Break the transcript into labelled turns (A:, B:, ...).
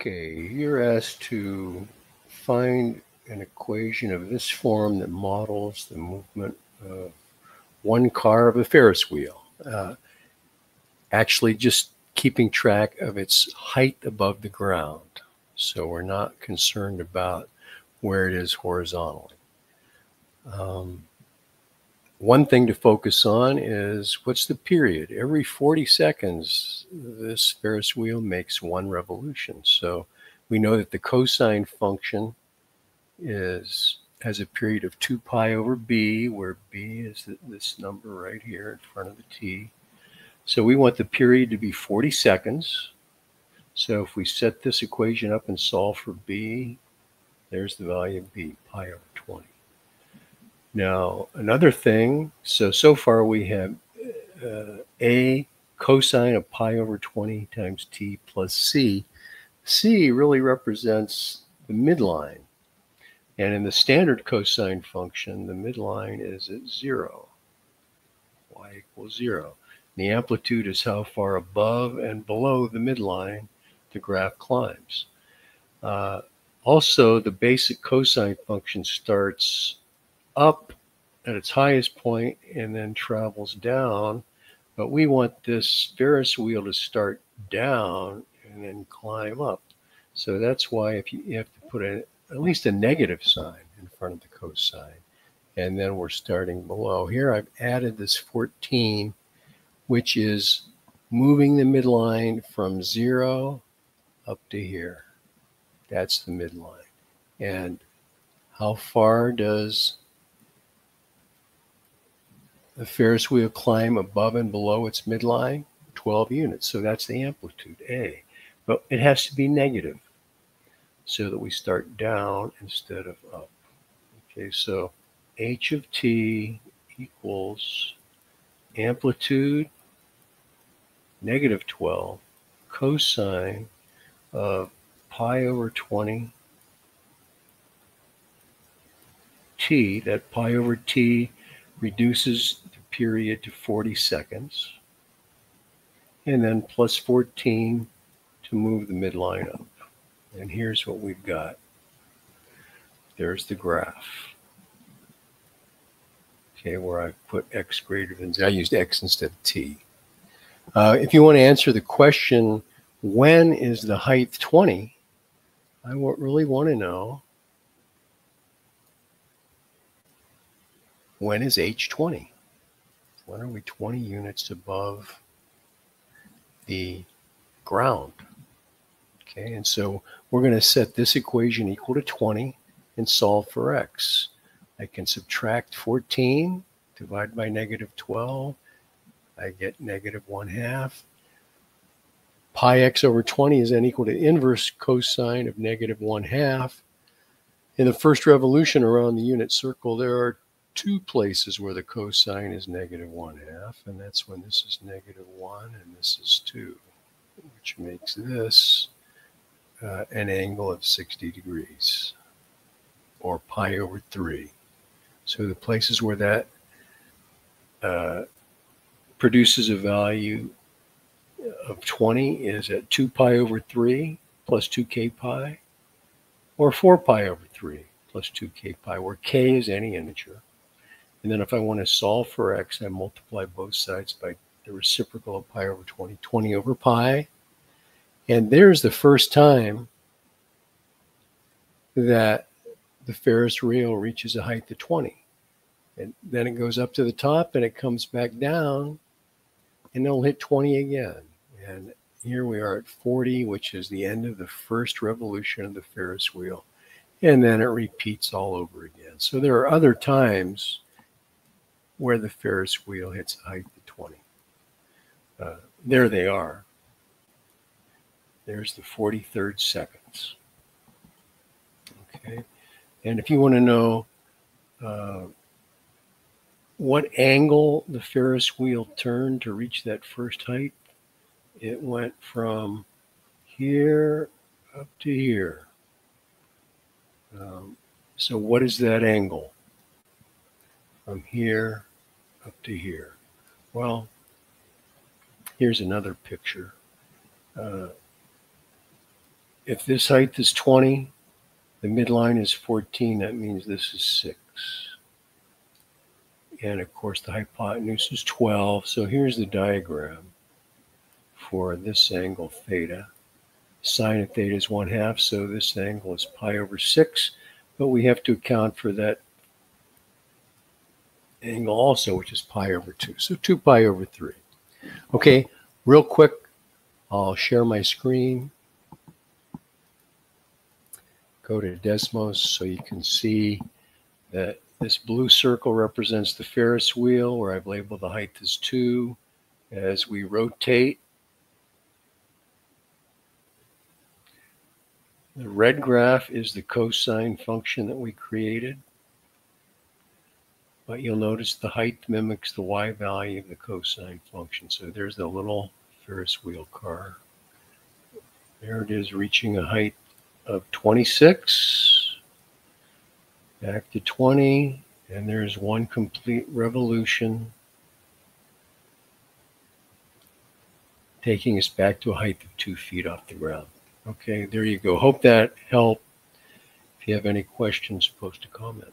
A: Okay, you're asked to find an equation of this form that models the movement of one car of a Ferris wheel. Uh, actually, just keeping track of its height above the ground. So we're not concerned about where it is horizontally. Um, one thing to focus on is what's the period? Every 40 seconds, this Ferris wheel makes one revolution. So we know that the cosine function is has a period of 2 pi over b, where b is this number right here in front of the t. So we want the period to be 40 seconds. So if we set this equation up and solve for b, there's the value of b, pi over 20. Now, another thing, so, so far we have uh, a cosine of pi over 20 times t plus c. c really represents the midline. And in the standard cosine function, the midline is at zero, y equals zero. The amplitude is how far above and below the midline the graph climbs. Uh, also, the basic cosine function starts up at its highest point and then travels down. But we want this Ferris wheel to start down and then climb up. So that's why if you, you have to put a, at least a negative sign in front of the cosine. And then we're starting below. Here I've added this 14, which is moving the midline from zero up to here. That's the midline. And how far does the Ferris wheel climb above and below its midline? 12 units. So that's the amplitude, A. But it has to be negative so that we start down instead of up. Okay, so h of t equals amplitude negative 12 cosine of pi over 20 t, that pi over t reduces period to 40 seconds, and then plus 14 to move the midline up. And here's what we've got. There's the graph. Okay, where I put x greater than, I used x instead of t. Uh, if you want to answer the question, when is the height 20? I really want to know when is H 20? When are we 20 units above the ground? Okay, and so we're going to set this equation equal to 20 and solve for x. I can subtract 14, divide by negative 12. I get negative 1 half pi x over 20 is then equal to inverse cosine of negative 1 half. In the first revolution around the unit circle, there are two places where the cosine is negative 1 half, and that's when this is negative 1 and this is 2, which makes this uh, an angle of 60 degrees, or pi over 3. So the places where that uh, produces a value of 20 is at 2 pi over 3 plus 2k pi, or 4 pi over 3 plus 2k pi, where k is any integer. And then if I want to solve for x, I multiply both sides by the reciprocal of pi over 20, 20 over pi. And there's the first time that the Ferris wheel reaches a height of 20. And then it goes up to the top and it comes back down and it'll hit 20 again. And here we are at 40, which is the end of the first revolution of the Ferris wheel. And then it repeats all over again. So there are other times where the Ferris wheel hits a height of 20. Uh, there they are. There's the 43rd seconds. Okay. And if you want to know uh, what angle the Ferris wheel turned to reach that first height, it went from here up to here. Um, so what is that angle? From here up to here. Well, here's another picture. Uh, if this height is 20, the midline is 14, that means this is 6. And of course, the hypotenuse is 12. So here's the diagram for this angle theta. Sine of theta is 1 half, so this angle is pi over 6. But we have to account for that angle also, which is pi over 2. So 2 pi over 3. Okay, real quick, I'll share my screen. Go to Desmos so you can see that this blue circle represents the Ferris wheel where I've labeled the height as 2. As we rotate, the red graph is the cosine function that we created. But you'll notice the height mimics the y value of the cosine function. So there's the little Ferris wheel car. There it is reaching a height of 26. Back to 20. And there's one complete revolution. Taking us back to a height of two feet off the ground. Okay, there you go. Hope that helped. If you have any questions, post a comment.